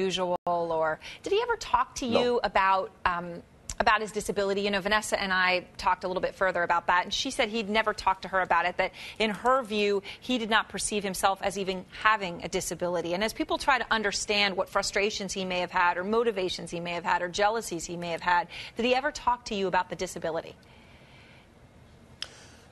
usual, or did he ever talk to you No. about um, about his disability? You know, Vanessa and I talked a little bit further about that, and she said he'd never talked to her about it. That in her view, he did not perceive himself as even having a disability. And as people try to understand what frustrations he may have had, or motivations he may have had, or jealousies he may have had, did he ever talk to you about the disability?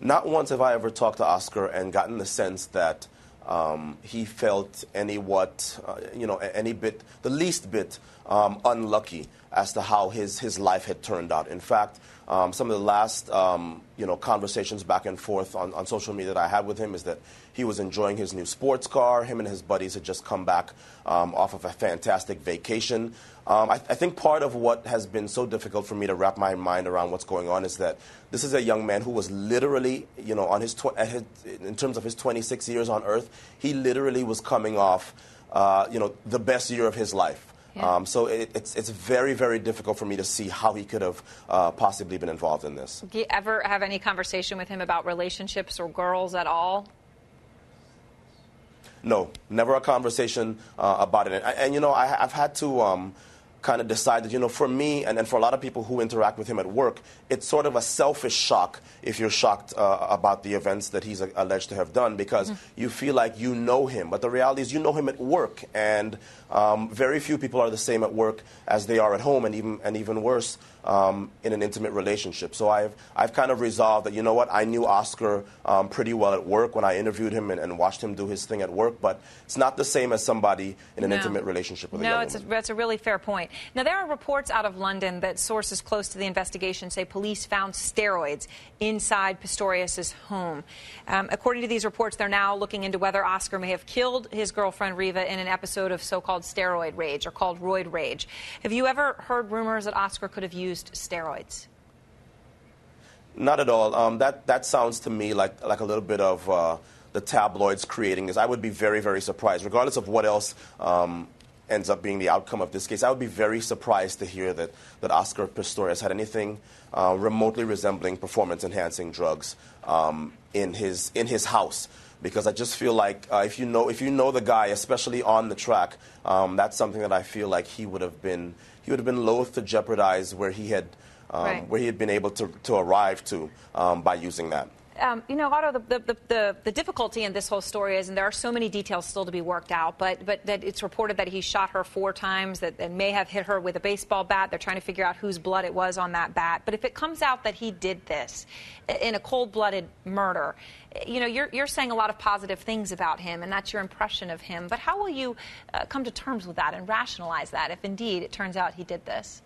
Not once have I ever talked to Oscar and gotten the sense that um, he felt any what, uh, you know, any bit, the least bit um, unlucky as to how his, his life had turned out. In fact, um, some of the last, um, you know, conversations back and forth on, on social media that I had with him is that he was enjoying his new sports car. Him and his buddies had just come back um, off of a fantastic vacation. Um, I, I think part of what has been so difficult for me to wrap my mind around what's going on is that this is a young man who was literally, you know, on his, tw- his in terms of his 26 years on Earth, he literally was coming off, uh, you know, the best year of his life. Yeah. Um, so it, it's, it's very, very difficult for me to see how he could have uh, possibly been involved in this. Do you ever have any conversation with him about relationships or girls at all? No, never a conversation uh, about it. And, and, you know, I, I've had to um, kind of decided, you know, for me and, and for a lot of people who interact with him at work, it's sort of a selfish shock if you're shocked uh, about the events that he's alleged to have done because you feel like you know him. But the reality is you know him at work. And um, very few people are the same at work as they are at home, and even, and even worse, um, in an intimate relationship. So I've, I've kind of resolved that, you know what, I knew Oscar um, pretty well at work when I interviewed him and, and watched him do his thing at work, but it's not the same as somebody in an No. intimate relationship with a No, young it's a, woman. that's a really fair point. Now, there are reports out of London that sources close to the investigation say police found steroids inside Pistorius' home. Um, according to these reports, they're now looking into whether Oscar may have killed his girlfriend Reeva in an episode of so-called steroid rage or called roid rage. Have you ever heard rumors that Oscar could have used steroids? Not at all. Um, that that sounds to me like like a little bit of uh, the tabloids creating this. I would be very very surprised, regardless of what else um, ends up being the outcome of this case. I would be very surprised to hear that that Oscar Pistorius had anything uh, remotely resembling performance enhancing drugs um, in his in his house. Because I just feel like uh, if you know if you know the guy, especially on the track, um, that's something that I feel like he would have been he would have been loath to jeopardize where he had um, Right. where he had been able to, to arrive to um, by using that. Um, you know, Ato, the, the, the, the difficulty in this whole story is, and there are so many details still to be worked out, but, but that it's reported that he shot her four times, that and may have hit her with a baseball bat. They're trying to figure out whose blood it was on that bat. But if it comes out that he did this in a cold-blooded murder, you know, you're, you're saying a lot of positive things about him, and that's your impression of him. But how will you uh, come to terms with that and rationalize that if indeed it turns out he did this?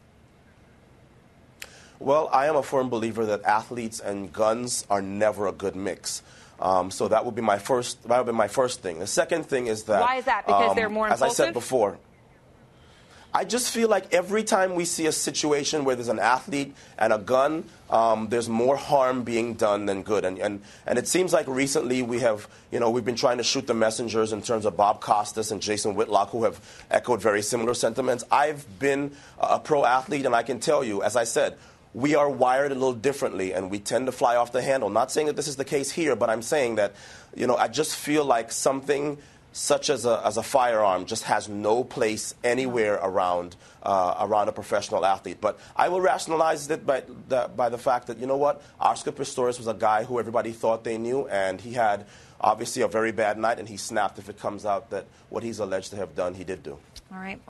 Well, I am a firm believer that athletes and guns are never a good mix. Um, so that would be my first. That would be my first thing. The second thing is that. Why is that? Because um, they're more As I said before, I just feel like every time we see a situation where there's an athlete and a gun, um, there's more harm being done than good. And, and, and it seems like recently we have, you know, we've been trying to shoot the messengers in terms of Bob Costas and Jason Whitlock, who have echoed very similar sentiments. I've been a pro athlete, and I can tell you, as I said, we are wired a little differently and we tend to fly off the handle. Not saying that this is the case here, but I'm saying that, you know, I just feel like something such as a, as a firearm just has no place anywhere around, uh, around a professional athlete. But I will rationalize it by the, by the fact that, you know what, Oscar Pistorius was a guy who everybody thought they knew, and he had obviously a very bad night, and he snapped if it comes out that what he's alleged to have done, he did do. All right.